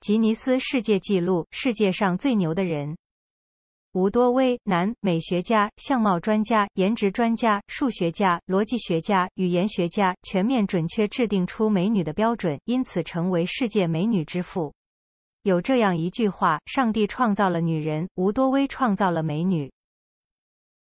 吉尼斯世界纪录世界上最牛的人。吴多威男美学家相貌专家颜值专家数学家逻辑学家语言学家全面准确制定出美女的标准因此成为世界美女之父。有这样一句话上帝创造了女人吴多威创造了美女。